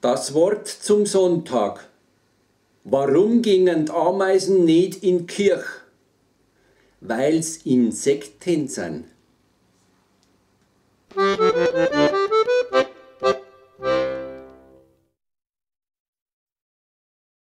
Das Wort zum Sonntag. Warum gingen die Ameisen nicht in Kirch? Weil's Insekten sind.